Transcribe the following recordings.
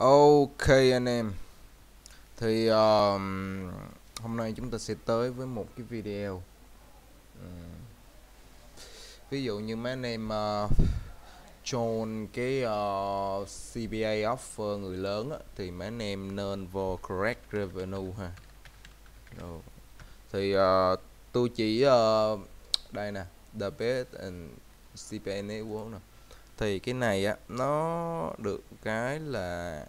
Ok anh em. Thì um, hôm nay chúng ta sẽ tới với một cái video. Ví dụ như mấy anh em uh, cái ờ, uh, CPA offer người lớn á, Thì mấy anh em nên vô correct revenue ha. Rồi. Thì uh, tôi chỉ uh, đây nè The best and CPA network nè thì cái này á nó được cái là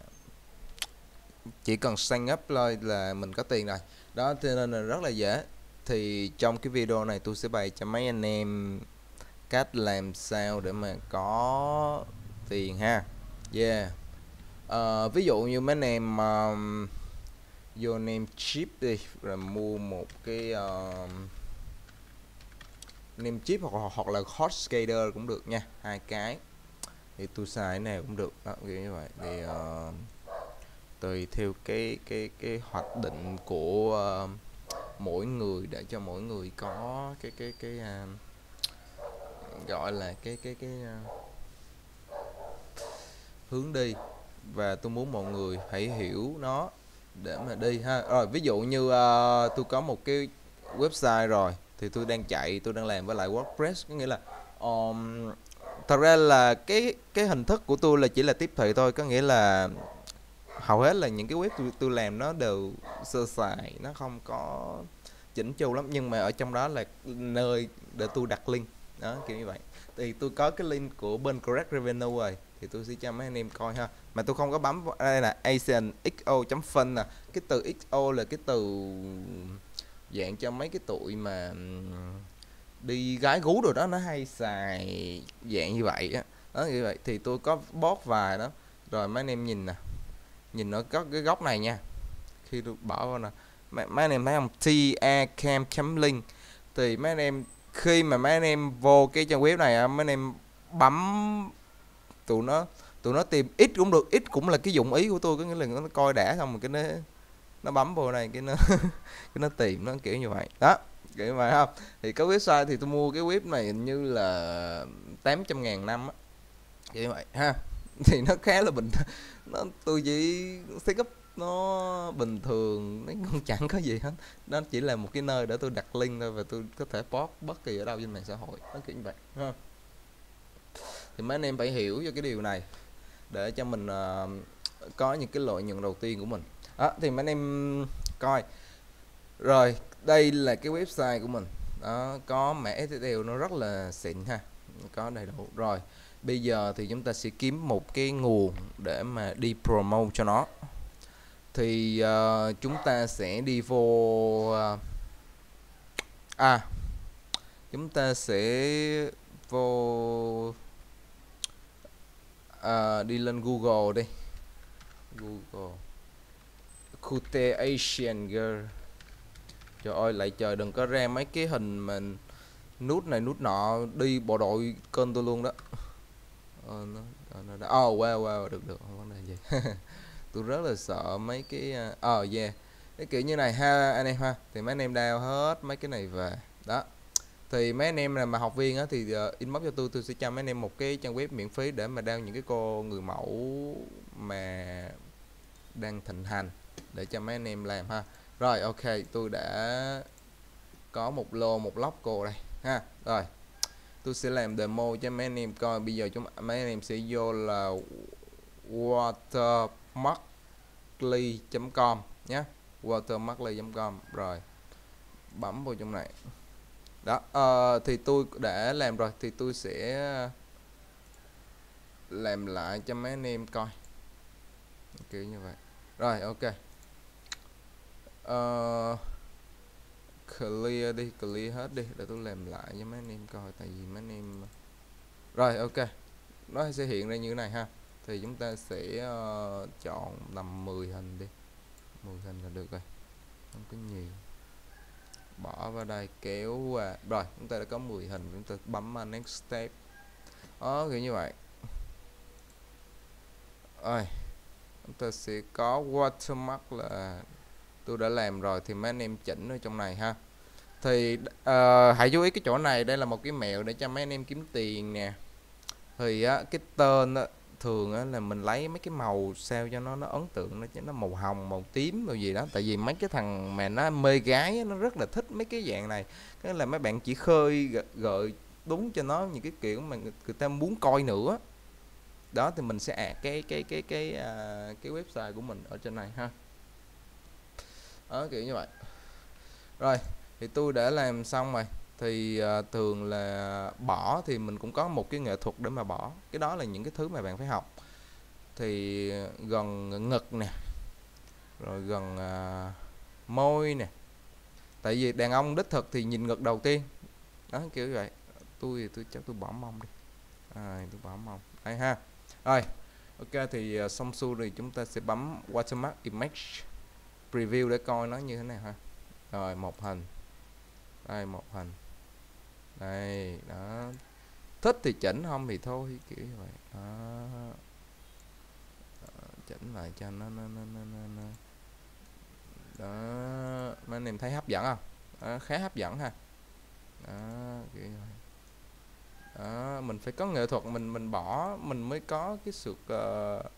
chỉ cần sign up thôi là mình có tiền rồi. Đó cho nên là rất là dễ. Thì trong cái video này tôi sẽ bày cho mấy anh em cách làm sao để mà có tiền ha. Yeah. Uh, ví dụ như mấy anh em um, vô name chip đi rồi mua một cái um, uh, name chip hoặc hoặc là hot skater cũng được nha hai cái thì tôi xài cái cũng được đó kiểu như vậy. Thì uh, tùy theo cái cái cái hoạch định của uh, mỗi người để cho mỗi người có cái cái cái uh, gọi là cái cái cái uh, hướng đi. Và tôi muốn mọi người hãy hiểu nó để mà đi ha. Rồi ví dụ như uh, tôi có một cái website rồi thì tôi đang chạy tôi đang làm với lại WordPress. Có nghĩa là um, thật ra là cái cái hình thức của tôi là chỉ là tiếp thị thôi có nghĩa là hầu hết là những cái web tôi, tôi làm nó đều sơ sài nó không có chỉnh chu lắm. Nhưng mà ở trong đó là nơi để tôi đặt link. Đó kiểu như vậy. Thì tôi có cái link của bên correct revenue rồi thì tôi sẽ cho mấy anh em coi ha. Mà tôi không có bấm đây là asian xo fun nè. Cái từ xo là cái từ dạng cho mấy cái tụi mà đi gái gú rồi đó nó hay xài dạng như vậy á. Đó như vậy. Thì tôi có bót vài đó. Rồi mấy anh em nhìn nè. Nhìn nó có cái góc này nha. Khi tôi bỏ vào nè mấy, mấy anh em thấy không? Ta cam chấm link thì mấy anh em khi mà mấy anh em vô cái trang web này mấy anh em bấm tụi nó tụi nó tìm ít cũng được ít cũng là cái dụng ý của tôi. Có nghĩa là nó coi đã xong rồi cái nó nó bấm vô này cái nó cái nó tìm nó kiểu như vậy. Đó vậy mà không? Thì cái website thì tôi mua cái web này hình như là 800 ngàn năm á. Vậy vậy ha. Thì nó khá là bình thường. Nó tôi chỉ setup nó bình thường nó cũng chẳng có gì hết. Nó chỉ là một cái nơi để tôi đặt link thôi và tôi có thể post bất kỳ ở đâu trên mạng xã hội. Nó kiểu như vậy ha. Thì mấy anh em phải hiểu cho cái điều này để cho mình uh, có những cái lợi nhuận đầu tiên của mình. Đó thì mấy anh em coi. Rồi đây là cái website của mình. Đó có mã SSL nó rất là xịn ha. Có đầy đủ. Rồi bây giờ thì chúng ta sẽ kiếm một cái nguồn để mà đi promote cho nó. Thì uh, chúng ta sẽ đi vô uh, à chúng ta sẽ vô uh, đi lên Google đi. Google. Cute Asian Girl. Trời ơi lại trời đừng có ra mấy cái hình mà nút này nút nọ đi bộ đội kênh tôi luôn đó. Ờ nó ờ nó đã oh wow wow được được không vấn đề gì. Tôi rất là sợ mấy cái ờ uh, yeah. Cái kiểu như này ha anh em ha thì mấy anh em đào hết mấy cái này về. Đó thì mấy anh em là mà học viên á thì uh, inbox cho tôi tôi sẽ cho mấy anh em một cái trang web miễn phí để mà đeo những cái cô người mẫu mà đang thịnh hành để cho mấy anh em làm ha rồi ok tôi đã có một lô một lóc cô đây ha. Rồi tôi sẽ làm demo cho mấy anh em coi. Bây giờ chúng mấy anh em sẽ vô là watermarkly.com nhé. watermarkly.com rồi bấm vào trong này. Đó uh, thì tôi đã làm rồi thì tôi sẽ làm lại cho mấy anh em coi. Kiểu như vậy. Rồi ok uh, clear đi clear hết đi để tôi làm lại cho mấy anh em coi tại vì mấy anh em rồi ok. Nó sẽ hiện ra như thế này ha. Thì chúng ta sẽ uh, chọn tầm 10 hình đi. 10 hình là được rồi. Không có nhiều. Bỏ vào đây kéo qua. Rồi chúng ta đã có 10 hình chúng ta bấm vào next step. Đó kiểu như vậy. Rồi chúng ta sẽ có watermark là tôi đã làm rồi thì mấy anh em chỉnh ở trong này ha. Thì uh, hãy chú ý cái chỗ này đây là một cái mẹo để cho mấy anh em kiếm tiền nè. Thì á, cái tên uh, thường á là mình lấy mấy cái màu sao cho nó nó ấn tượng nó chứ nó màu hồng màu tím rồi gì đó. Tại vì mấy cái thằng mà nó mê gái á, nó rất là thích mấy cái dạng này. Cái là mấy bạn chỉ khơi gợi, đúng cho nó những cái kiểu mà người, ta muốn coi nữa. Đó thì mình sẽ add cái cái cái cái uh, cái website của mình ở trên này ha đó kiểu như vậy. Rồi thì tôi đã làm xong rồi. Thì uh, thường là bỏ thì mình cũng có một cái nghệ thuật để mà bỏ. Cái đó là những cái thứ mà bạn phải học. Thì gần ngực nè rồi gần uh, môi nè. Tại vì đàn ông đích thực thì nhìn ngực đầu tiên. Đó kiểu như vậy. Tôi thì tôi chắc tôi bỏ mông đi. À, tôi bỏ mông. Đây ha. Rồi ok thì uh, xong xuôi rồi chúng ta sẽ bấm watermark image preview để coi nó như thế nào ha. Rồi một hình. Đây một hình. Đây đó. Thích thì chỉnh không thì thôi kiểu như vậy. Đó. đó chỉnh lại cho nó nó nó nó, nó, nó. đó. Mấy anh em thấy hấp dẫn không? Đó, khá hấp dẫn ha. Đó kiểu như vậy. Đó, mình phải có nghệ thuật mình mình bỏ mình mới có cái sự uh,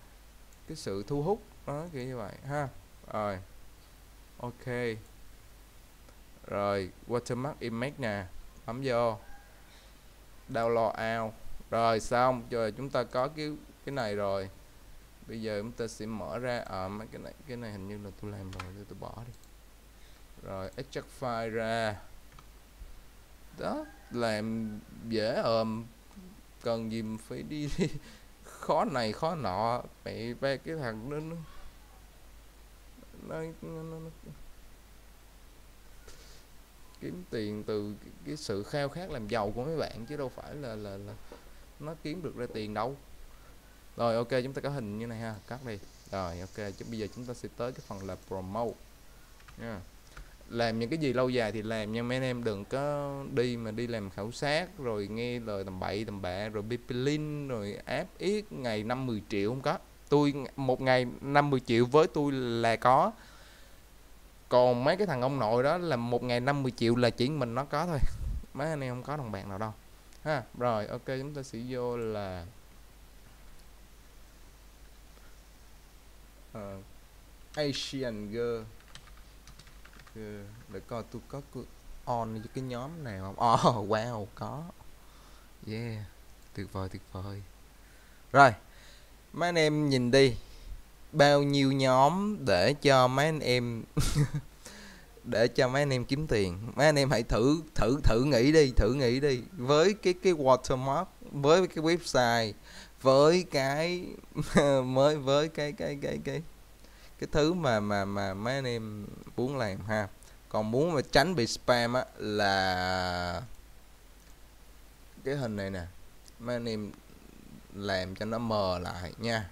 cái sự thu hút đó kiểu như vậy ha. Rồi ok. Rồi watermark image nè. Bấm vô. Download out. Rồi xong. Rồi chúng ta có cái cái này rồi. Bây giờ chúng ta sẽ mở ra. Ở à, mấy cái này cái này hình như là tôi làm rồi tôi, bỏ đi. Rồi extract file ra. Đó làm dễ ờm. Cần gì phải đi khó này khó nọ. Mẹ ba cái thằng nó nó nó, nó, nó, nó. Kiếm tiền từ cái sự khao khát làm giàu của mấy bạn chứ đâu phải là là, là nó kiếm được ra tiền đâu. Rồi ok chúng ta có hình như này ha cắt đi. Rồi ok chứ bây giờ chúng ta sẽ tới cái phần là promote. Nha. Làm những cái gì lâu dài thì làm nhưng mấy anh em đừng có đi mà đi làm khảo sát rồi nghe lời tầm bậy tầm bạ rồi bipilin rồi áp ít ngày năm 10 triệu không có tôi một ngày 50 triệu với tôi là có. Còn mấy cái thằng ông nội đó là một ngày 50 triệu là chỉ mình nó có thôi. Mấy anh em không có đồng bạc nào đâu. Ha rồi ok chúng ta sẽ vô là uh, Asian Girl. Để coi tôi có on cái nhóm nào không? Oh wow có. Yeah tuyệt vời tuyệt vời. Rồi mấy anh em nhìn đi. Bao nhiêu nhóm để cho mấy anh em để cho mấy anh em kiếm tiền. Mấy anh em hãy thử thử thử nghĩ đi, thử nghĩ đi. Với cái cái watermark, với cái website, với cái mới, với cái cái cái cái cái thứ mà mà mà mấy anh em muốn làm ha. Còn muốn mà tránh bị spam á là cái hình này nè. Mấy anh em làm cho nó mờ lại nha.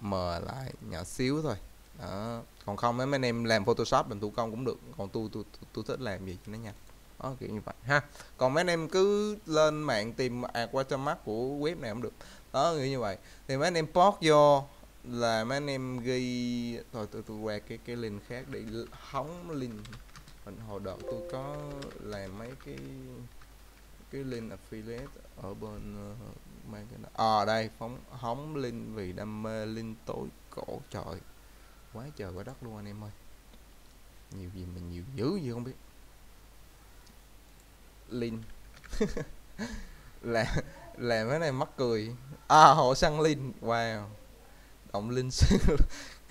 Mờ lại nhỏ xíu thôi. Đó. Còn không mấy anh em làm photoshop làm thủ công cũng được. Còn tôi tôi tôi, thích làm gì cho nó nhanh đó kiểu như vậy ha. Còn mấy anh em cứ lên mạng tìm ad watermark của web này cũng được. Đó kiểu như vậy. Thì mấy anh em post vô là mấy anh em ghi thôi tôi tôi qua cái cái link khác để hóng link. Mình hồi đợt tôi có làm mấy cái cái link affiliate ở bên uh, mang cái đó. À đây phóng hóng link vì đam mê link tối cổ trời. Quá trời quá đất luôn anh em ơi. Nhiều gì mình nhiều dữ gì không biết. Link. Là làm cái này mắc cười. À hộ săn link. Wow. Động linh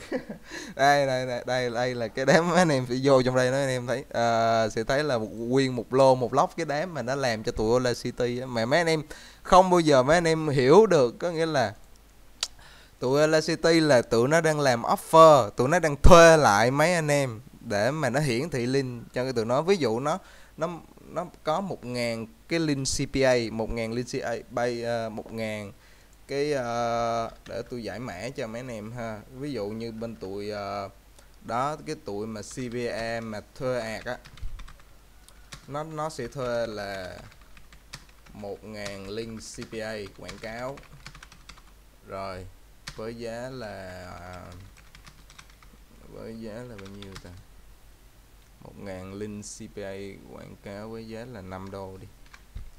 đây đây đây đây đây là cái đám anh em sẽ vô trong đây đó anh em thấy. Uh, sẽ thấy là một nguyên một lô một lóc cái đám mà nó làm cho tụi Ola City mà mấy anh em không bao giờ mấy anh em hiểu được có nghĩa là tụi Ola City là tụi nó đang làm offer tụi nó đang thuê lại mấy anh em để mà nó hiển thị link. Cho cái tụi nó ví dụ nó nó nó có một ngàn cái link CPA một ngàn link CPA bay ờ, một ngàn cái uh, để tôi giải mã cho mấy anh em ha. Ví dụ như bên tụi uh, đó cái tụi mà CBA mà thuê ạc á nó nó sẽ thuê là 1.000 link CPA quảng cáo. Rồi với giá là ờ, với giá là bao nhiêu ta? 1.000 link CPA quảng cáo với giá là 5 đô đi.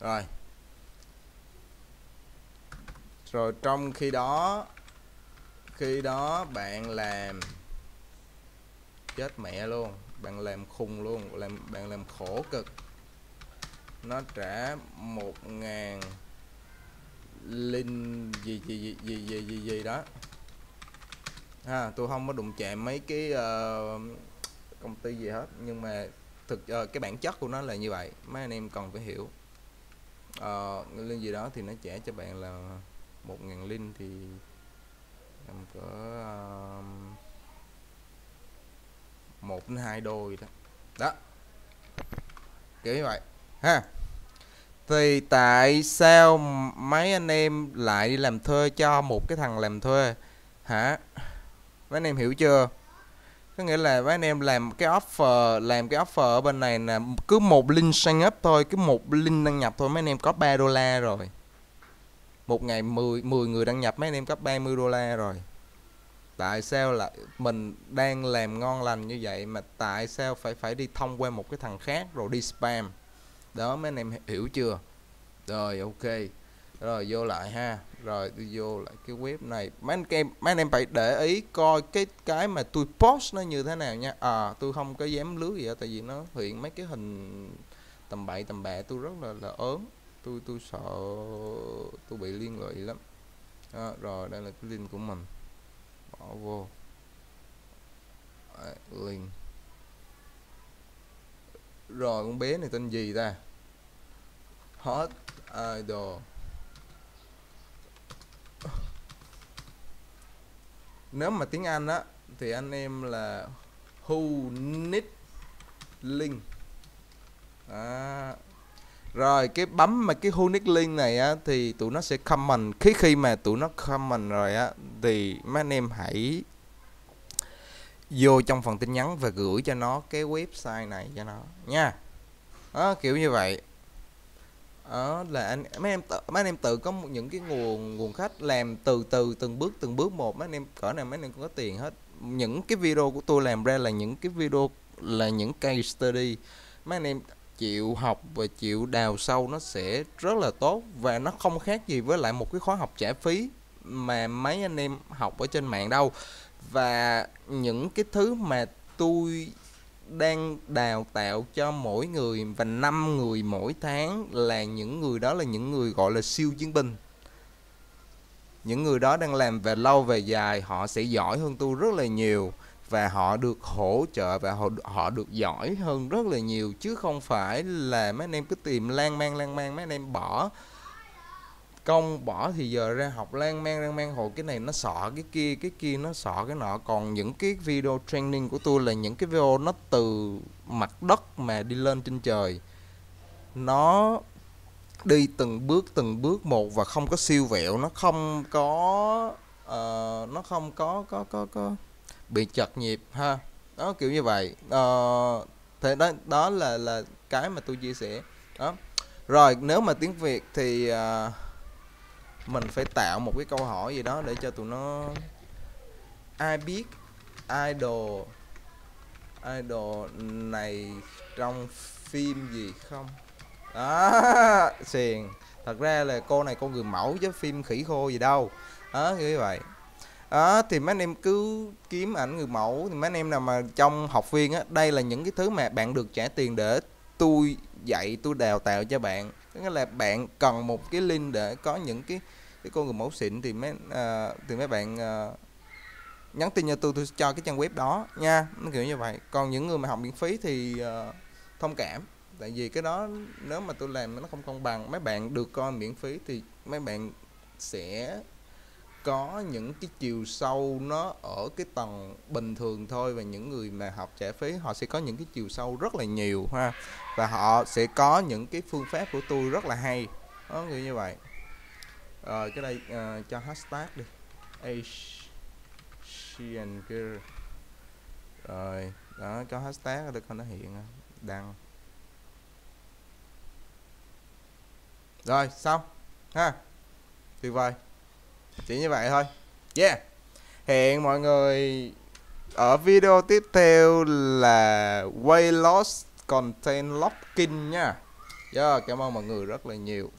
Rồi rồi trong khi đó khi đó bạn làm chết mẹ luôn bạn làm khùng luôn làm bạn làm khổ cực. Nó trả một ngàn linh gì gì gì gì gì gì, gì đó. Ha tôi không có đụng chạm mấy cái uh, công ty gì hết nhưng mà thực uh, cái bản chất của nó là như vậy mấy anh em cần phải hiểu. Uh, linh gì đó thì nó trả cho bạn là một ngàn linh thì tầm cỡ um, một đến hai đôi đó. Đó. Kiểu như vậy. Ha. Thì tại sao mấy anh em lại đi làm thuê cho một cái thằng làm thuê? Hả? Mấy anh em hiểu chưa? Có nghĩa là mấy anh em làm cái offer, làm cái offer ở bên này là cứ một link sign up thôi, cứ một link đăng nhập thôi, mấy anh em có 3 đô la rồi một ngày 10 10 người đăng nhập, mấy anh em cấp 30 đô la rồi. Tại sao lại mình đang làm ngon lành như vậy mà tại sao phải phải đi thông qua một cái thằng khác rồi đi spam? Đó, mấy anh em hiểu chưa? Rồi, ok. Rồi, vô lại ha. Rồi tôi vô lại cái web này. Mấy anh em mấy anh em phải để ý coi cái cái mà tôi post nó như thế nào nha. À tôi không có dám lướt gì hết, tại vì nó hiện mấy cái hình tầm bậy, tầm bạ tôi rất là là ớn tôi tôi sợ tôi bị liên lụy lắm. Đó, rồi đây là cái link của mình. Bỏ vô. Đấy, link. Rồi con bé này tên gì ta? Hot idol. Nếu mà tiếng Anh á thì anh em là who need link à rồi cái bấm mà cái unique link này á thì tụi nó sẽ comment. Khi khi mà tụi nó comment rồi á thì mấy anh em hãy vô trong phần tin nhắn và gửi cho nó cái website này cho nó nha. Đó, kiểu như vậy. Đó là anh mấy em tự, mấy anh em tự có một, những cái nguồn nguồn khách làm từ từ từng bước từng bước một. Mấy anh em cỡ này mấy anh em cũng có tiền hết. Những cái video của tôi làm ra là những cái video là những case study. Mấy anh em chịu học và chịu đào sâu nó sẽ rất là tốt và nó không khác gì với lại một cái khóa học trả phí mà mấy anh em học ở trên mạng đâu. Và những cái thứ mà tôi đang đào tạo cho mỗi người và năm người mỗi tháng là những người đó là những người gọi là siêu chiến binh. Những người đó đang làm về lâu về dài, họ sẽ giỏi hơn tôi rất là nhiều và họ được hỗ trợ và họ họ được giỏi hơn rất là nhiều chứ không phải là mấy anh em cứ tìm lan man lan man mấy anh em bỏ công bỏ thì giờ ra học lan man lan man hồi cái này nó sọ cái kia cái kia nó sọ cái nọ. Còn những cái video training của tôi là những cái video nó từ mặt đất mà đi lên trên trời. Nó đi từng bước từng bước một và không có siêu vẹo nó không có uh, nó không có có có có bị chật nhịp ha. Đó kiểu như vậy. Ờ, thế đó đó là là cái mà tôi chia sẻ. Đó. Rồi nếu mà tiếng việt thì uh, mình phải tạo một cái câu hỏi gì đó để cho tụi nó ai biết idol idol này trong phim gì không? Đó xiền thật ra là cô này con người mẫu chứ phim khỉ khô gì đâu. Đó như vậy à, thì mấy anh em cứ kiếm ảnh người mẫu. Thì mấy anh em nào mà trong học viên á đây là những cái thứ mà bạn được trả tiền để tôi dạy tôi đào tạo cho bạn. Nghĩa là bạn cần một cái link để có những cái cái cô người mẫu xịn thì mấy uh, thì mấy bạn uh, nhắn tin cho tôi tôi cho cái trang web đó nha. Nó kiểu như vậy. Còn những người mà học miễn phí thì uh, thông cảm. Tại vì cái đó nếu mà tôi làm nó không công bằng. Mấy bạn được coi miễn phí thì mấy bạn sẽ có những cái chiều sâu nó ở cái tầng bình thường thôi và những người mà học trả phí họ sẽ có những cái chiều sâu rất là nhiều ha. Và họ sẽ có những cái phương pháp của tôi rất là hay. Đó người như vậy. Rồi cái đây uh, cho hashtag đi. Asian Girl. Rồi đó cho hashtag được không nó hiện đăng. Rồi xong. Ha tuyệt vời chỉ như vậy thôi. Yeah. Hẹn mọi người ở video tiếp theo là way loss content locking nha. Yeah, cảm ơn mọi người rất là nhiều.